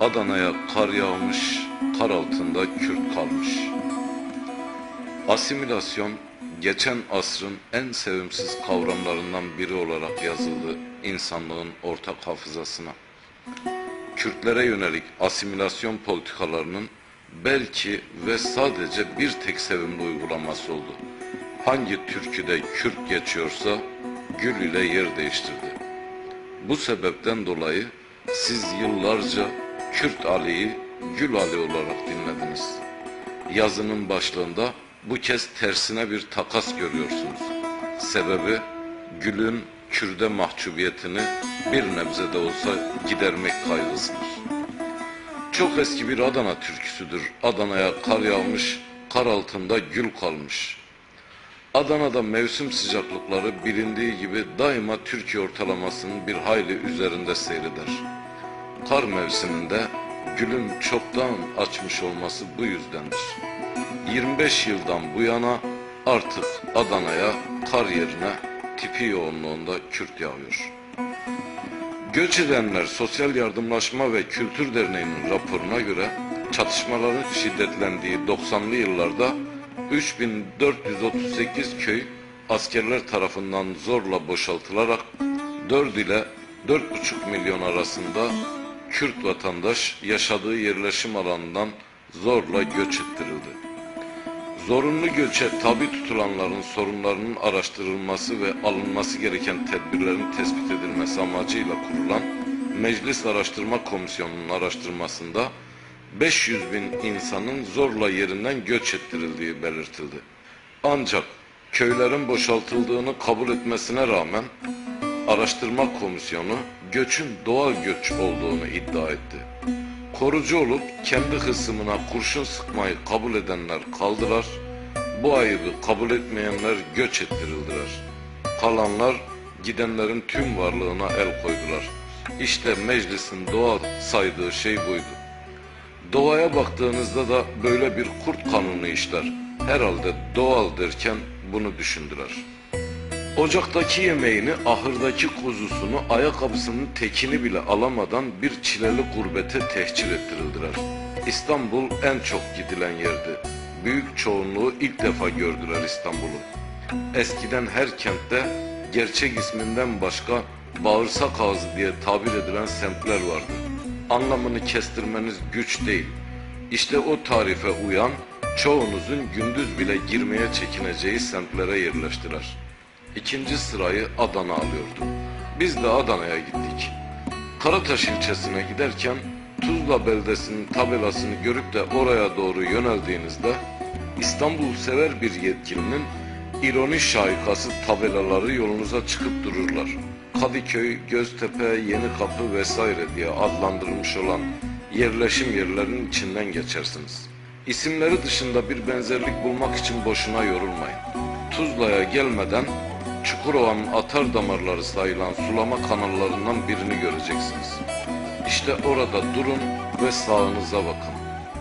Adana'ya kar yağmış, kar altında Kürt kalmış. Asimilasyon, geçen asrın en sevimsiz kavramlarından biri olarak yazıldı insanlığın ortak hafızasına. Kürtlere yönelik asimilasyon politikalarının belki ve sadece bir tek sevimli uygulaması oldu. Hangi türküde Kürt geçiyorsa gül ile yer değiştirdi. Bu sebepten dolayı siz yıllarca Kürt Ali'yi Gül Ali olarak dinlediniz. Yazının başlığında bu kez tersine bir takas görüyorsunuz. Sebebi Gül'ün Kürde mahcubiyetini bir nebze de olsa gidermek kaygısıdır. Çok eski bir Adana türküsüdür. Adana'ya kar yağmış, kar altında gül kalmış. Adana'da mevsim sıcaklıkları bilindiği gibi daima Türkiye ortalamasının bir hayli üzerinde seyreder. Kar mevsiminde gülün çoktan açmış olması bu yüzdendir. 25 yıldan bu yana artık Adana'ya kar yerine tipi yoğunluğunda Kürt yağıyor. Göç edenler Sosyal Yardımlaşma ve Kültür Derneği'nin raporuna göre çatışmaların şiddetlendiği 90'lı yıllarda 3438 köy askerler tarafından zorla boşaltılarak 4 ile 4,5 milyon arasında Kürt vatandaş yaşadığı yerleşim alanından zorla göç ettirildi. Zorunlu göçe tabi tutulanların sorunlarının araştırılması ve alınması gereken tedbirlerin tespit edilmesi amacıyla kurulan Meclis Araştırma Komisyonu'nun araştırmasında 500 bin insanın zorla yerinden göç ettirildiği belirtildi. Ancak köylerin boşaltıldığını kabul etmesine rağmen araştırma komisyonu göçün doğal göç olduğunu iddia etti. Korucu olup kendi kısmına kurşun sıkmayı kabul edenler kaldılar, bu ayıbı kabul etmeyenler göç ettirildiler. Kalanlar gidenlerin tüm varlığına el koydular. İşte meclisin doğal saydığı şey buydu. Doğaya baktığınızda da böyle bir kurt kanunu işler. Herhalde doğal derken bunu düşündüler. Ocaktaki yemeğini, ahırdaki kuzusunu, ayakkabısının tekini bile alamadan bir çileli gurbete tehcir ettirildiler. İstanbul en çok gidilen yerdi. Büyük çoğunluğu ilk defa gördüler İstanbul'u. Eskiden her kentte gerçek isminden başka bağırsak ağzı diye tabir edilen semtler vardı. Anlamını kestirmeniz güç değil. İşte o tarife uyan, çoğunuzun gündüz bile girmeye çekineceği semtlere yerleştiler. İkinci sırayı Adana alıyordu. Biz de Adana'ya gittik. Karataş ilçesine giderken Tuzla beldesinin tabelasını görüp de oraya doğru yöneldiğinizde İstanbul sever bir yetkilinin ironi şaikası tabelaları yolunuza çıkıp dururlar. Kadıköy, Göztepe, Yenikapı vesaire diye adlandırılmış olan yerleşim yerlerinin içinden geçersiniz. İsimleri dışında bir benzerlik bulmak için boşuna yorulmayın. Tuzla'ya gelmeden Çukurova'nın atar damarları sayılan sulama kanallarından birini göreceksiniz. İşte orada durun ve sağınıza bakın.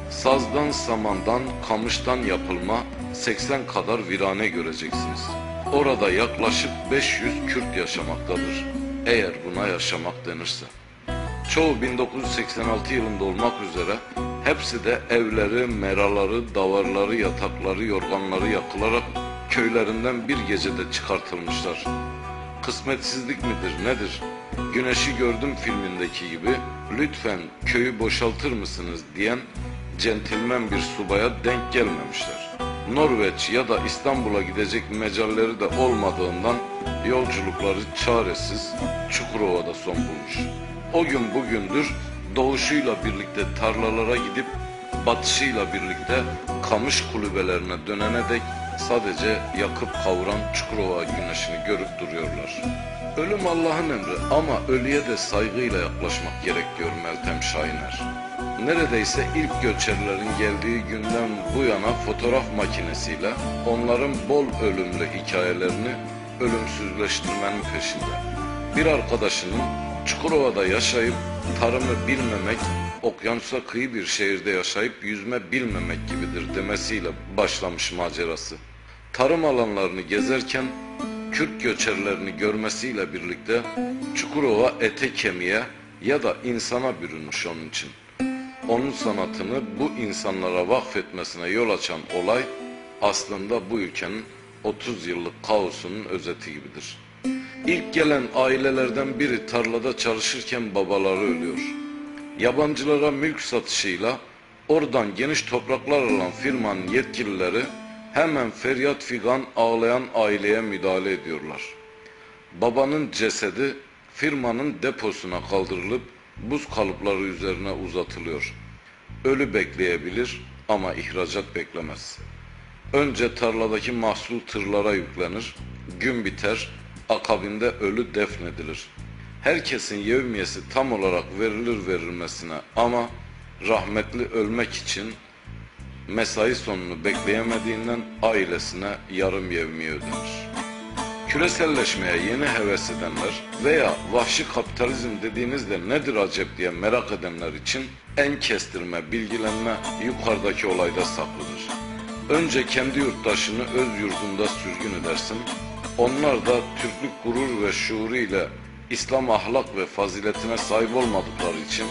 Sazdan, samandan, kamıştan yapılma 80 kadar virane göreceksiniz. Orada yaklaşık 500 Kürt yaşamaktadır. Eğer buna yaşamak denirse. Çoğu 1986 yılında olmak üzere hepsi de evleri, meraları, davarları, yatakları, yorganları yakılarak köylerinden bir gecede çıkartılmışlar. Kısmetsizlik midir nedir? Güneşi gördüm filmindeki gibi lütfen köyü boşaltır mısınız diyen centilmen bir subaya denk gelmemişler. Norveç ya da İstanbul'a gidecek mecalleri de olmadığından yolculukları çaresiz Çukurova'da son bulmuş. O gün bugündür doğuşuyla birlikte tarlalara gidip batışıyla birlikte kamış kulübelerine dönene dek sadece yakıp kavuran Çukurova güneşini görüp duruyorlar. Ölüm Allah'ın emri ama ölüye de saygıyla yaklaşmak gerek diyor Meltem Şahiner. Neredeyse ilk göçerlerin geldiği günden bu yana fotoğraf makinesiyle onların bol ölümlü hikayelerini ölümsüzleştirmenin peşinde. Bir arkadaşının Çukurova'da yaşayıp tarımı bilmemek, okyanusa kıyı bir şehirde yaşayıp yüzme bilmemek gibidir demesiyle başlamış macerası. Tarım alanlarını gezerken Kürt göçerlerini görmesiyle birlikte Çukurova ete kemiğe, ya da insana bürünmüş onun için. Onun sanatını bu insanlara vakfetmesine yol açan olay aslında bu ülkenin 30 yıllık kaosunun özeti gibidir. İlk gelen ailelerden biri tarlada çalışırken babaları ölüyor. Yabancılara mülk satışıyla oradan geniş topraklar alan firmanın yetkilileri hemen feryat figan ağlayan aileye müdahale ediyorlar. Babanın cesedi firmanın deposuna kaldırılıp buz kalıpları üzerine uzatılıyor. Ölü bekleyebilir ama ihracat beklemez. Önce tarladaki mahsul tırlara yüklenir, gün biter, akabinde ölü defnedilir. Herkesin yevmiyesi tam olarak verilir verilmesine ama rahmetli ölmek için mesai sonunu bekleyemediğinden ailesine yarım yevmiye ödenir. Küreselleşmeye yeni heves edenler veya vahşi kapitalizm dediğinizde nedir acep diye merak edenler için en kestirme, bilgilenme yukarıdaki olayda saklıdır. Önce kendi yurttaşını öz yurdunda sürgün edersin. Onlar da Türklük gurur ve şuuru ile İslam ahlak ve faziletine sahip olmadıkları için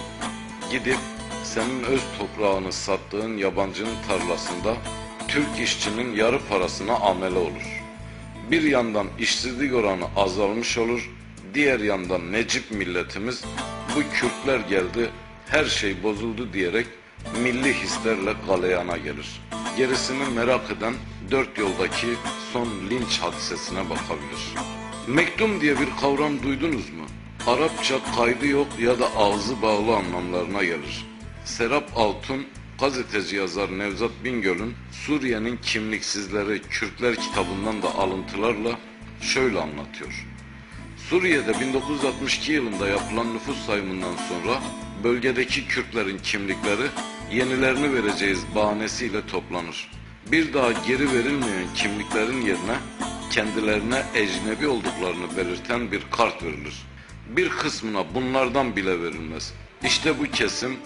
gidip senin öz toprağını sattığın yabancının tarlasında Türk işçinin yarı parasına amele olur. Bir yandan işsizlik oranı azalmış olur, diğer yandan Necip milletimiz bu Kürtler geldi, her şey bozuldu diyerek milli hislerle galeyana gelir. Gerisini merak eden dört yoldaki son linç hadisesine bakabilir. Mektum diye bir kavram duydunuz mu? Arapça kaydı yok ya da ağzı bağlı anlamlarına gelir. Serap Altun gazeteci yazar Nevzat Bingöl'ün Suriye'nin kimliksizleri Kürtler kitabından da alıntılarla şöyle anlatıyor. Suriye'de 1962 yılında yapılan nüfus sayımından sonra bölgedeki Kürtlerin kimlikleri yenilerini vereceğiz bahanesiyle toplanır. Bir daha geri verilmeyen kimliklerin yerine kendilerine ecnebi olduklarını belirten bir kart verilir. Bir kısmına bunlardan bile verilmez. İşte bu kesim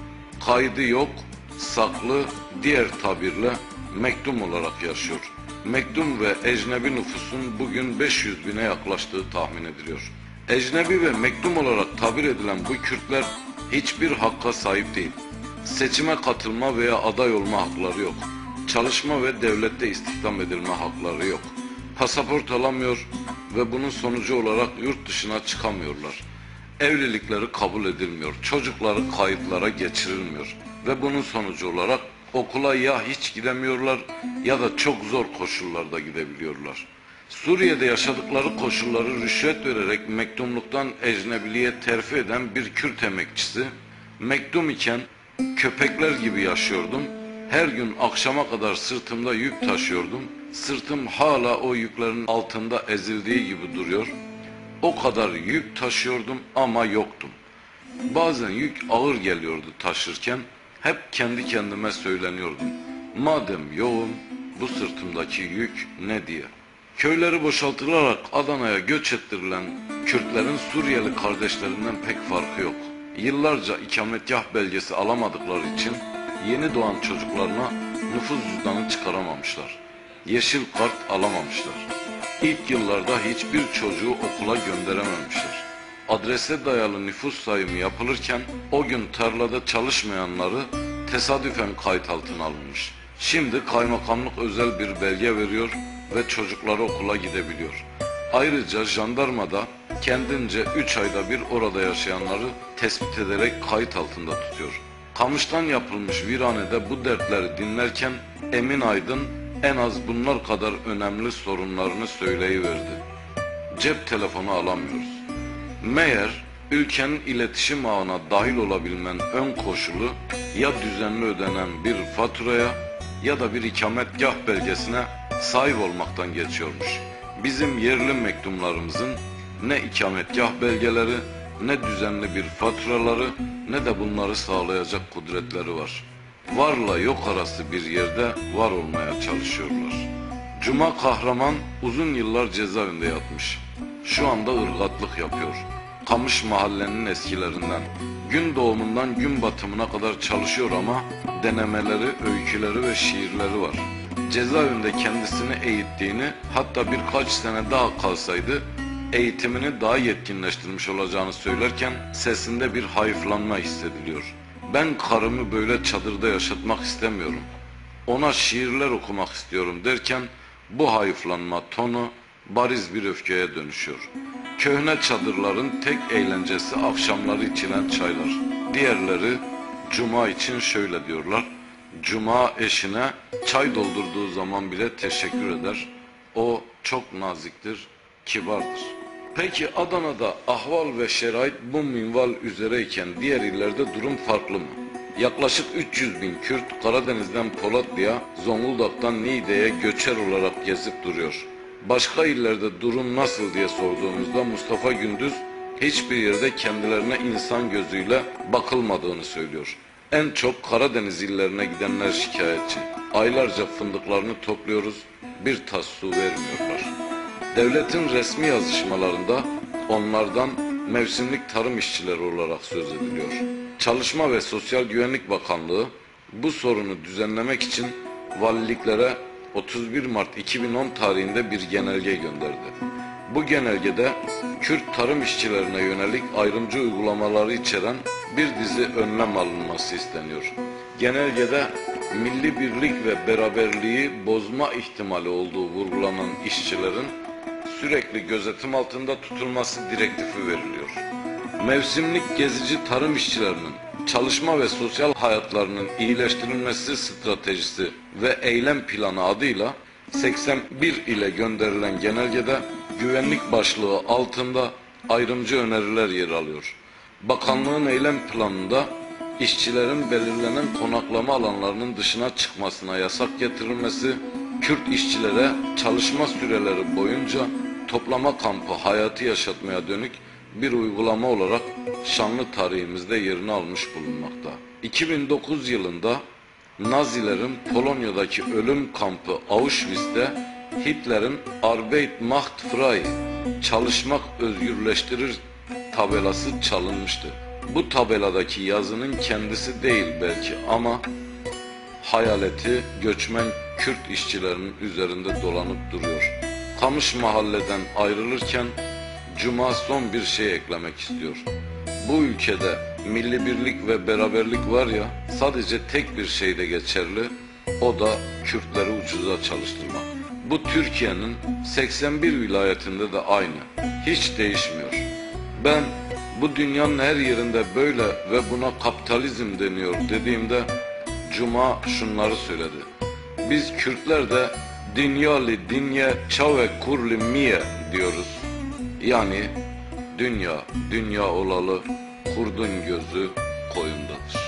kaydı yok, saklı, diğer tabirle mektum olarak yaşıyor. Mektum ve ecnebi nüfusun bugün 500 bine yaklaştığı tahmin ediliyor. Ecnebi ve mektum olarak tabir edilen bu Kürtler hiçbir hakka sahip değil. Seçime katılma veya aday olma hakları yok. Çalışma ve devlette istihdam edilme hakları yok. Pasaport alamıyor ve bunun sonucu olarak yurt dışına çıkamıyorlar. Evlilikleri kabul edilmiyor. Çocukları kayıtlara geçirilmiyor. Ve bunun sonucu olarak okula ya hiç gidemiyorlar ya da çok zor koşullarda gidebiliyorlar. Suriye'de yaşadıkları koşulları rüşvet vererek mektumluktan ecnebiliğe terfi eden bir Kürt emekçisi, mektum iken köpekler gibi yaşıyordum, her gün akşama kadar sırtımda yük taşıyordum, sırtım hala o yüklerin altında ezildiği gibi duruyor, o kadar yük taşıyordum ama yoktum. Bazen yük ağır geliyordu taşırken, hep kendi kendime söyleniyordum. Madem yoğum, bu sırtımdaki yük ne diye. Köyleri boşaltılarak Adana'ya göç ettirilen Kürtlerin Suriyeli kardeşlerinden pek farkı yok. Yıllarca ikametgah belgesi alamadıkları için yeni doğan çocuklarına nüfus cüzdanı çıkaramamışlar. Yeşil kart alamamışlar. İlk yıllarda hiçbir çocuğu okula gönderememişler. Adrese dayalı nüfus sayımı yapılırken o gün tarlada çalışmayanları tesadüfen kayıt altına alınmış. Şimdi kaymakamlık özel bir belge veriyor ve çocukları okula gidebiliyor. Ayrıca jandarma da kendince 3 ayda bir orada yaşayanları tespit ederek kayıt altında tutuyor. Kamıştan yapılmış viranede bu dertleri dinlerken Emin Aydın en az bunlar kadar önemli sorunlarını söyleyiverdi. Cep telefonu alamıyoruz. Meğer ülkenin iletişim ağına dahil olabilmen ön koşulu ya düzenli ödenen bir faturaya ya da bir ikametgah belgesine sahip olmaktan geçiyormuş. Bizim yerli mektumlarımızın ne ikametgah belgeleri, ne düzenli bir faturaları, ne de bunları sağlayacak kudretleri var. Varla yok arası bir yerde var olmaya çalışıyorlar. Cuma kahraman uzun yıllar cezaevinde yatmış. Şu anda ırgatlık yapıyor. Kamış mahallenin eskilerinden. Gün doğumundan gün batımına kadar çalışıyor ama denemeleri, öyküleri ve şiirleri var. Cezaevinde kendisini eğittiğini hatta birkaç sene daha kalsaydı eğitimini daha yetkinleştirmiş olacağını söylerken sesinde bir hayıflanma hissediliyor. Ben karımı böyle çadırda yaşatmak istemiyorum. Ona şiirler okumak istiyorum derken bu hayıflanma tonu bariz bir öfkeye dönüşüyor. Köhne çadırların tek eğlencesi akşamları içilen çaylar. Diğerleri cuma için şöyle diyorlar. Cuma eşine çay doldurduğu zaman bile teşekkür eder. O çok naziktir, kibardır. Peki Adana'da ahval ve şerait bu minval üzereyken diğer illerde durum farklı mı? Yaklaşık 300 bin Kürt Karadeniz'den Polatlı'ya, Zonguldak'tan Niğde'ye göçer olarak gezip duruyor. Başka illerde durum nasıl diye sorduğumuzda Mustafa Gündüz hiçbir yerde kendilerine insan gözüyle bakılmadığını söylüyor. En çok Karadeniz illerine gidenler şikayetçi. Aylarca fındıklarını topluyoruz, bir tas su vermiyorlar. Devletin resmi yazışmalarında onlardan mevsimlik tarım işçileri olarak söz ediliyor. Çalışma ve Sosyal Güvenlik Bakanlığı bu sorunu düzenlemek için valiliklere 31 Mart 2010 tarihinde bir genelge gönderdi. Bu genelgede Kürt tarım işçilerine yönelik ayrımcı uygulamaları içeren bir dizi önlem alınması isteniyor. Genelgede milli birlik ve beraberliği bozma ihtimali olduğu vurgulanan işçilerin sürekli gözetim altında tutulması direktifi veriliyor. Mevsimlik gezici tarım işçilerinin çalışma ve sosyal hayatlarının iyileştirilmesi stratejisi ve eylem planı adıyla 81 ile gönderilen genelgede güvenlik başlığı altında ayrımcı öneriler yer alıyor. Bakanlığın eylem planında işçilerin belirlenen konaklama alanlarının dışına çıkmasına yasak getirilmesi, Kürt işçilere çalışma süreleri boyunca toplama kampı hayatı yaşatmaya dönük bir uygulama olarak şanlı tarihimizde yerini almış bulunmakta. 2009 yılında Nazilerin Polonya'daki ölüm kampı Auschwitz'te Hitler'in Arbeit macht frei, çalışmak özgürleştirir tabelası çalınmıştı. Bu tabeladaki yazının kendisi değil belki ama hayaleti göçmen Kürt işçilerinin üzerinde dolanıp duruyor. Kamış mahalleden ayrılırken Cuma son bir şey eklemek istiyor. Bu ülkede milli birlik ve beraberlik var ya sadece tek bir şeyde geçerli o da Kürtleri ucuza çalıştırmak. Bu Türkiye'nin 81 vilayetinde de aynı. Hiç değişmiyor. Ben bu dünyanın her yerinde böyle ve buna kapitalizm deniyor dediğimde Cuma şunları söyledi. Biz Kürtler de dünyali dinye çave kurli miye diyoruz. Yani dünya, dünya olalı kurdun gözü koyundadır.